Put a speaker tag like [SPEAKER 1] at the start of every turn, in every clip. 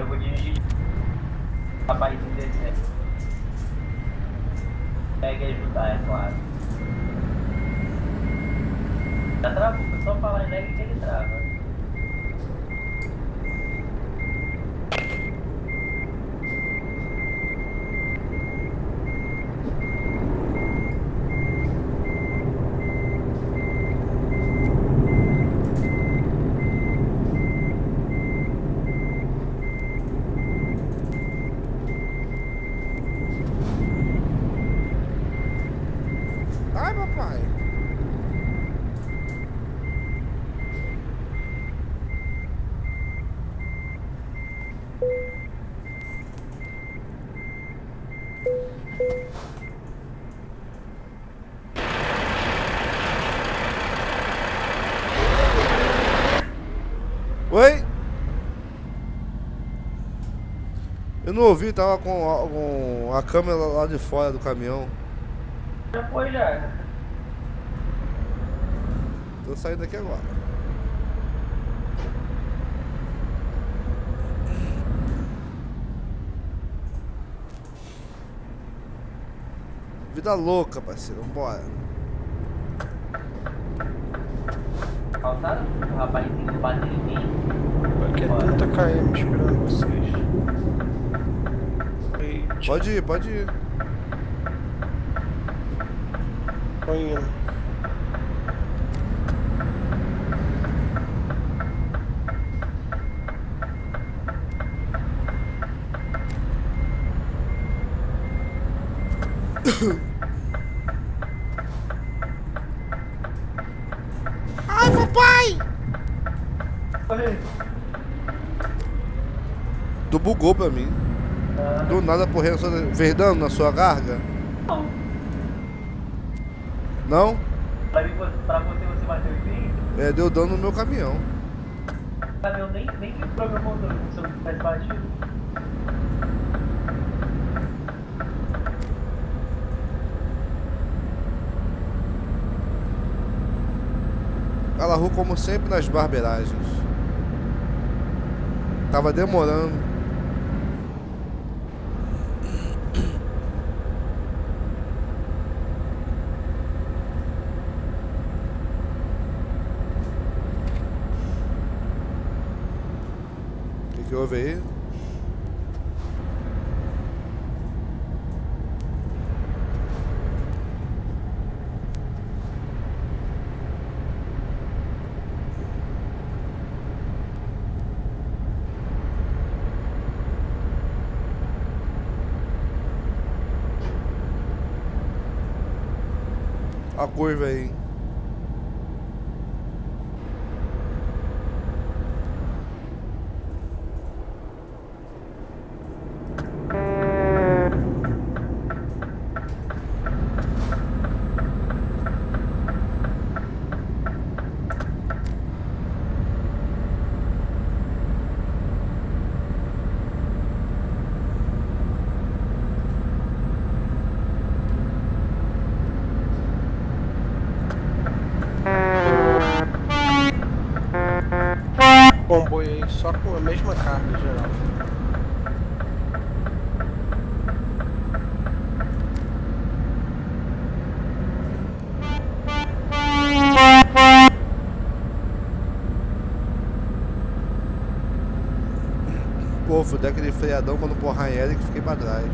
[SPEAKER 1] Agora eu vou dirigir. Rapaz, descer. Pega e ajudar, é claro. Já travou, só falar em lag que ele trava.
[SPEAKER 2] Ai, papai. Oi? Eu não ouvi, tava com a, com a câmera lá de fora do caminhão.
[SPEAKER 1] Já foi já.
[SPEAKER 2] Tô saindo daqui agora. Vida louca, parceiro. Vambora.
[SPEAKER 1] Faltaram o rapazinho bater em mim.
[SPEAKER 3] Aqui é 30 km esperando vocês.
[SPEAKER 2] Pode ir, pode ir.
[SPEAKER 3] tô indo.
[SPEAKER 2] Ai, papai!
[SPEAKER 1] Oi.
[SPEAKER 2] Tu bugou pra mim. Do nada porrendo sua... Verdão na sua garga?
[SPEAKER 1] Não.
[SPEAKER 2] Não?
[SPEAKER 1] Pra, mim, você- pra você, você bateu em mim?
[SPEAKER 2] É, deu dano no meu caminhão.
[SPEAKER 1] O caminhão nem, nem quebrou meu controle se eu não tivesse batido.
[SPEAKER 2] Alahu como sempre nas barberagens. Tava demorando. Houve? A curva aí.
[SPEAKER 3] Comboio aí só com a mesma carga geral.
[SPEAKER 2] Pô, fui dar aquele freadão quando porra em Eric fiquei pra trás.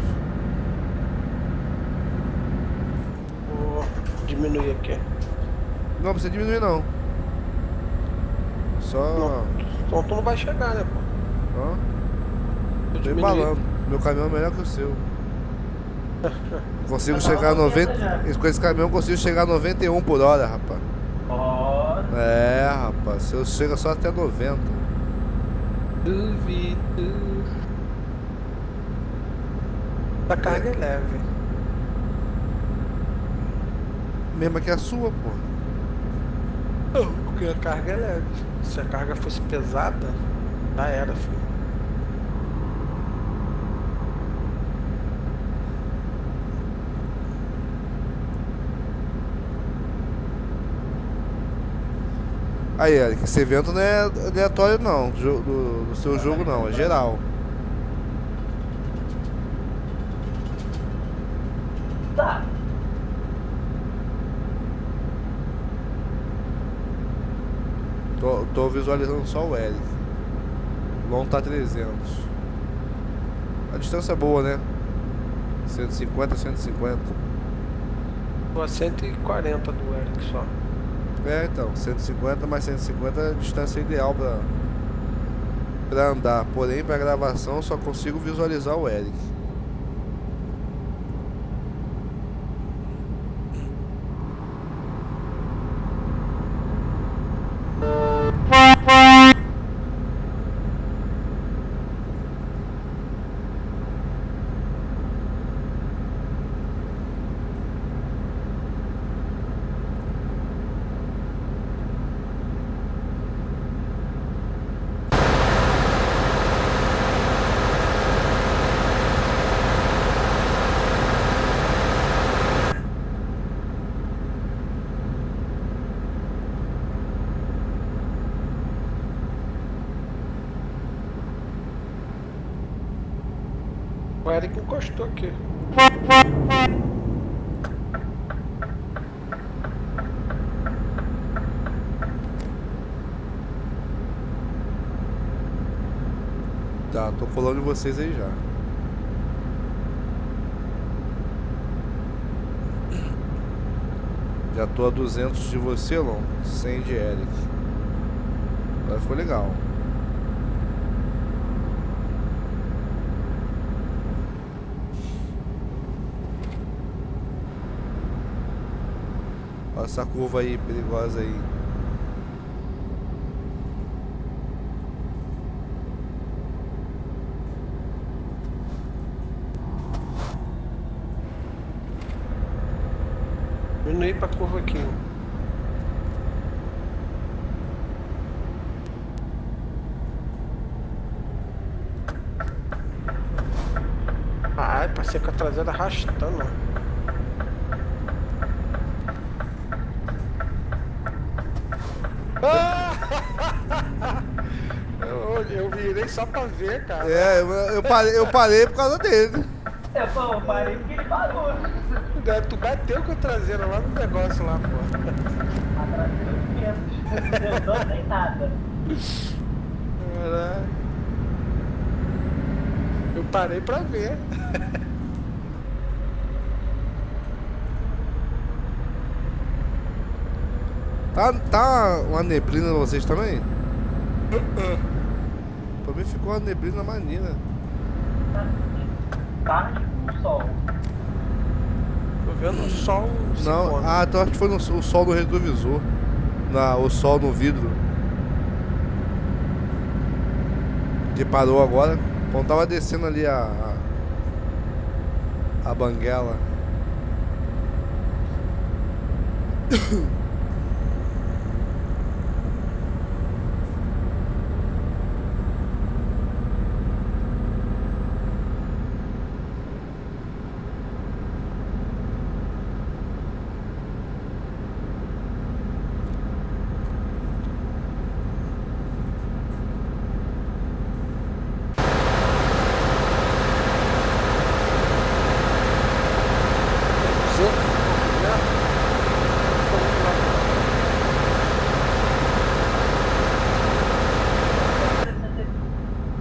[SPEAKER 3] Vou diminuir aqui.
[SPEAKER 2] Não precisa diminuir não. Só.
[SPEAKER 3] Não. Então tu não vai chegar, né, pô?
[SPEAKER 2] Hã?
[SPEAKER 3] Eu
[SPEAKER 2] Tô embalando. Meu caminhão é melhor que o seu. Consigo chegar a 90. Com esse caminhão eu consigo chegar a 91 por hora, rapaz.
[SPEAKER 1] Ó,
[SPEAKER 2] É, rapaz. Seu chega só até 90.
[SPEAKER 3] Duvido. A carga é leve.
[SPEAKER 2] Mesma que a sua, pô.
[SPEAKER 3] Porque a carga é leve. Se a carga fosse pesada, já era, filho.
[SPEAKER 2] Aí, Eric, esse evento não é aleatório não, do, do- do seu jogo não, é geral. Tô, tô visualizando só o Eric. O Long tá 300. A distância é boa, né? 150, 150.
[SPEAKER 3] Tô a 140 do Eric só.
[SPEAKER 2] É, então, 150 mais 150 é a distância ideal pra, pra andar. Porém, pra gravação, eu só consigo visualizar o Eric.
[SPEAKER 3] O Eric encostou aqui.
[SPEAKER 2] Tá, tô colando vocês aí já. Já tô a 200 de você, Lon. 100 de Eric. Agora ficou legal. Olha essa curva aí, perigosa aí.
[SPEAKER 3] Diminuí pra curva aqui. Ai, passei com a traseira arrastando. Eu, eu virei só pra ver, cara.
[SPEAKER 2] É, eu, eu parei, eu parei por causa dele.
[SPEAKER 1] É, pô, eu parei porque ele parou.
[SPEAKER 3] É, Tu bateu com a traseira lá no negócio lá, pô.
[SPEAKER 1] De menos. Não nem nada.
[SPEAKER 3] Caralho. Eu parei pra ver.
[SPEAKER 2] Tá, tá uma neblina vocês também? Pra mim ficou uma neblina maneira.
[SPEAKER 1] Tarde com sol.
[SPEAKER 3] Tô vendo o sol.
[SPEAKER 2] Não, ah, então acho que foi no, o sol no retrovisor. Na, o sol no vidro. Que parou agora. Quando tava descendo ali a. A, a banguela.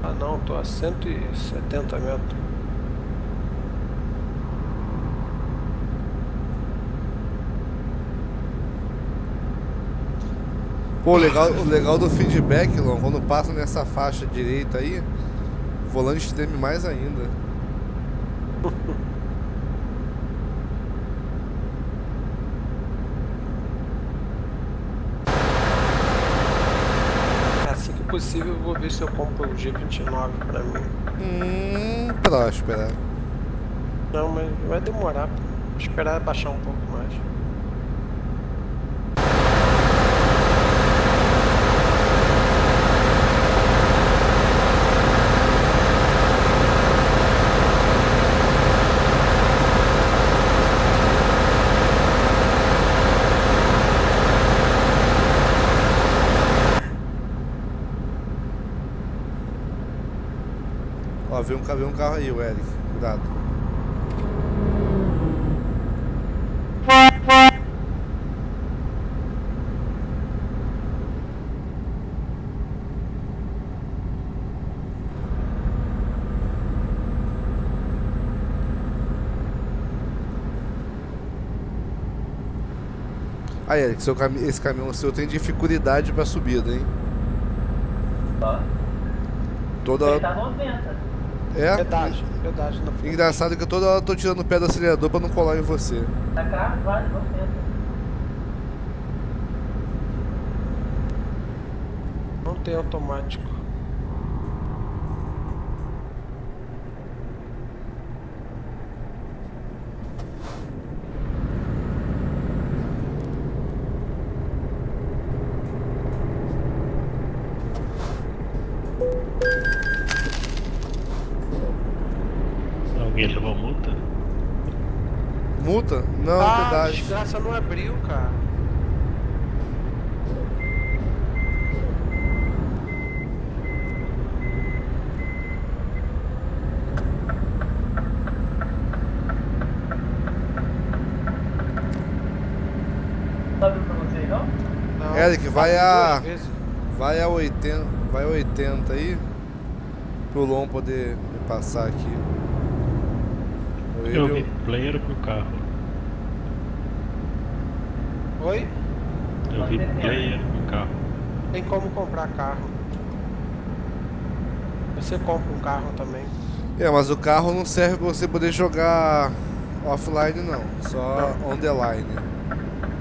[SPEAKER 3] Ah não, tô a 170 metros.
[SPEAKER 2] Pô, legal, o legal do feedback, Lon, quando passa nessa faixa direita aí, o volante treme mais ainda.
[SPEAKER 3] Assim que possível eu vou ver se eu compro o G29 pra mim.
[SPEAKER 2] Hum, próspera.
[SPEAKER 3] Não, mas vai demorar. Vou esperar baixar um pouco mais.
[SPEAKER 2] veio um, veio um carro aí, o Eric. Cuidado. Ah, Eric, seu cam esse caminhão seu tem dificuldade pra subida, hein?
[SPEAKER 1] Tá.
[SPEAKER 2] Toda...
[SPEAKER 1] Ele tá 90.
[SPEAKER 2] É?
[SPEAKER 3] Pedágio, pedágio na frente.
[SPEAKER 2] Engraçado que toda hora eu tô tirando o pé do acelerador pra não colar em você.
[SPEAKER 1] Tá cravado, 90.
[SPEAKER 3] Não tem automático. Desgraça não abriu, cara.
[SPEAKER 1] Não abriu pra vocês, não?
[SPEAKER 3] Não,
[SPEAKER 2] Eric, vai
[SPEAKER 3] abriu
[SPEAKER 2] a-. Vai a 80, vai a 80 aí. Pro Lon poder me passar aqui.
[SPEAKER 4] Eu vi
[SPEAKER 2] Ele-
[SPEAKER 4] player pro carro.
[SPEAKER 3] Oi?
[SPEAKER 4] Eu vi player pro carro.
[SPEAKER 3] Tem como comprar carro. Você compra um carro também.
[SPEAKER 2] É, mas o carro não serve pra você poder jogar offline não, só on the line.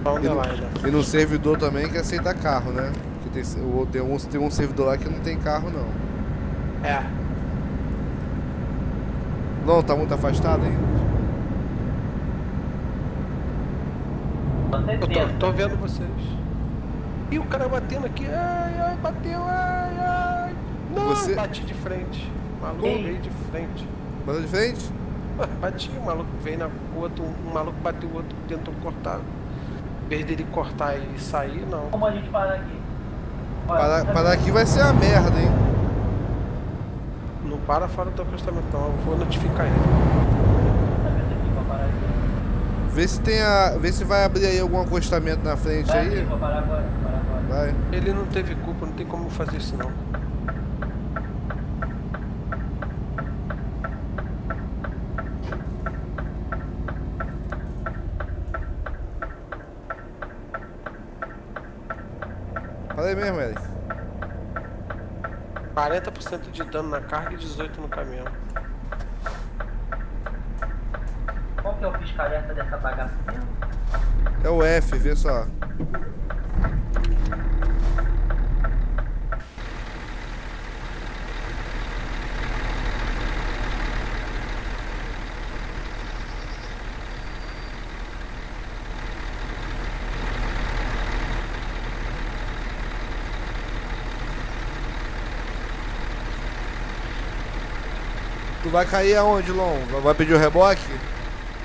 [SPEAKER 3] Só
[SPEAKER 2] E no,
[SPEAKER 3] underline.
[SPEAKER 2] e no servidor também que aceita carro, né? Que tem, o- tem, um, tem um servidor lá que não tem carro não.
[SPEAKER 3] É.
[SPEAKER 2] Não, tá muito afastado ainda.
[SPEAKER 3] Eu tô,
[SPEAKER 1] 70.
[SPEAKER 3] tô vendo vocês. E o cara batendo aqui. Ai, ai, bateu, ai, ai. Não,
[SPEAKER 2] Você-
[SPEAKER 3] bati de frente. O maluco
[SPEAKER 1] Ei.
[SPEAKER 3] veio de frente.
[SPEAKER 2] Mas de frente?
[SPEAKER 3] Ué, Bati, o maluco veio na o outro, um maluco bateu o outro, tentou cortar. Em vez dele cortar e sair, não.
[SPEAKER 1] Como a gente parar aqui? Olha,
[SPEAKER 2] Parar, parar
[SPEAKER 1] vendo?
[SPEAKER 2] aqui vai ser a merda, hein?
[SPEAKER 3] Não para fora do acostamento, não. Eu vou notificar ele.
[SPEAKER 1] Tá vendo aqui pra parar aqui?
[SPEAKER 2] Vê se tem a. Vê se vai abrir aí algum acostamento na frente
[SPEAKER 1] Vai aqui
[SPEAKER 2] aí.
[SPEAKER 1] pra parar agora, parar agora.
[SPEAKER 2] Vai.
[SPEAKER 3] Ele não teve culpa, não tem como fazer isso, não.
[SPEAKER 2] Aí mesmo, Eric.
[SPEAKER 3] 40% de dano na carga e 18% no caminhão.
[SPEAKER 1] Pisca-alerta dessa bagaça mesmo?
[SPEAKER 2] É o F, vê só. Vai cair aonde, Lon? Vai pedir o reboque?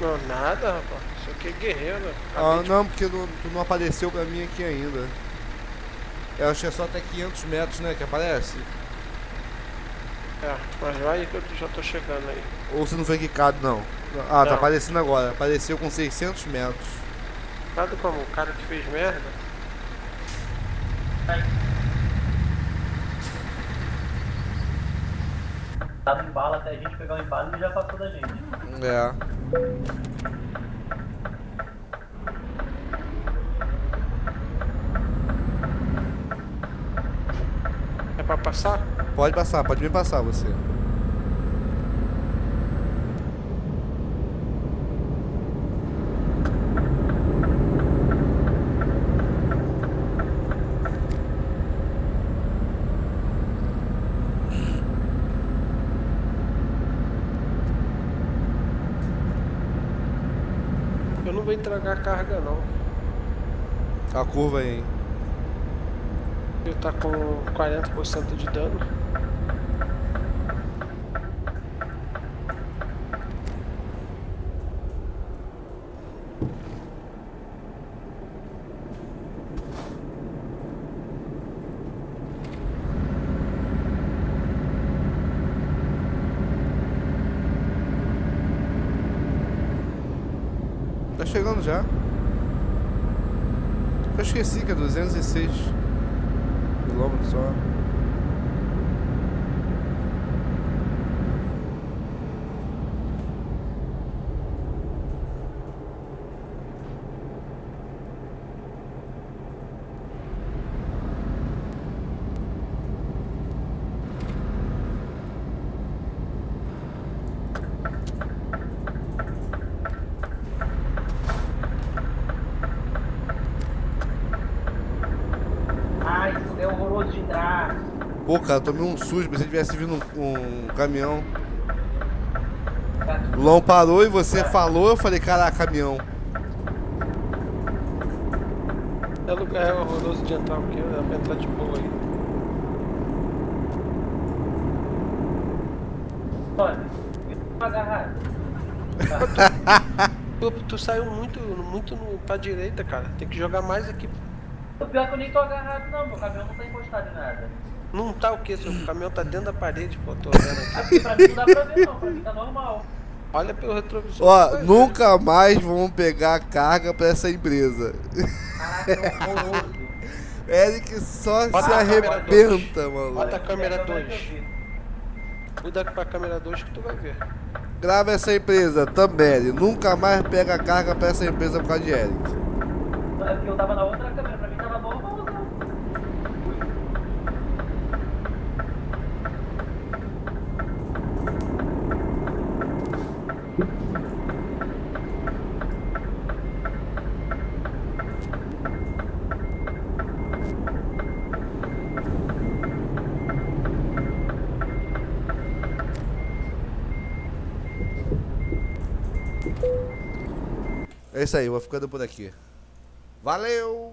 [SPEAKER 3] Não, nada, rapaz. Isso aqui é guerreiro.
[SPEAKER 2] Ah,
[SPEAKER 3] Acabei de-
[SPEAKER 2] não, porque não- tu não apareceu pra mim aqui ainda. Eu acho que é só até 500 metros, né, que aparece.
[SPEAKER 3] É, mas vai aí que eu já tô chegando aí.
[SPEAKER 2] Ou você não foi quicado, não? Ah, tá
[SPEAKER 3] Não.
[SPEAKER 2] aparecendo agora. Apareceu com 600 metros.
[SPEAKER 3] Nada como o cara que fez merda.
[SPEAKER 1] Vai. Tá no embalo até a gente pegar o embalo e já passou da gente.
[SPEAKER 2] É.
[SPEAKER 3] É pra passar?
[SPEAKER 2] Pode passar, pode me passar você.
[SPEAKER 3] Eu não vou entregar carga não.
[SPEAKER 2] A curva aí, hein?
[SPEAKER 3] Ele tá com 40% de dano.
[SPEAKER 2] Chegando já. Eu esqueci que é 206 quilômetros só.
[SPEAKER 1] Os de trás.
[SPEAKER 2] Pô, cara, tomei um susto, pensei que tivesse vindo um, um caminhão. O Lão parou e você falou, eu falei, caraca, caminhão.
[SPEAKER 3] É lugar é horroroso de entrar aqui, dá pra entrar de boa aí.
[SPEAKER 1] Olha, agarrado.
[SPEAKER 3] Tu, tu saiu muito, muito no, pra direita, cara. Tem que jogar mais aqui.
[SPEAKER 1] O pior é que eu nem tô agarrado não, meu caminhão não tá encostado em nada.
[SPEAKER 3] Não tá o que? Seu caminhão tá dentro da parede, pô. Tô vendo aqui.
[SPEAKER 1] Pra mim não dá pra ver não, pra mim tá normal.
[SPEAKER 3] Olha pelo retrovisor.
[SPEAKER 2] Ó,
[SPEAKER 3] ver.
[SPEAKER 2] nunca mais vamos pegar carga pra essa empresa.
[SPEAKER 1] Caraca, é horroroso.
[SPEAKER 2] Eric só
[SPEAKER 3] Bota
[SPEAKER 2] se arrebenta, mano.
[SPEAKER 3] Bota a câmera
[SPEAKER 1] É, agora
[SPEAKER 3] 2.
[SPEAKER 1] que eu vi.
[SPEAKER 3] Cuida pra câmera 2 que tu vai ver.
[SPEAKER 2] Grava essa empresa, também. Nunca mais pega carga pra essa empresa por causa de Eric.
[SPEAKER 1] É porque eu tava na outra
[SPEAKER 2] isso aí, vou ficando por aqui. Valeu!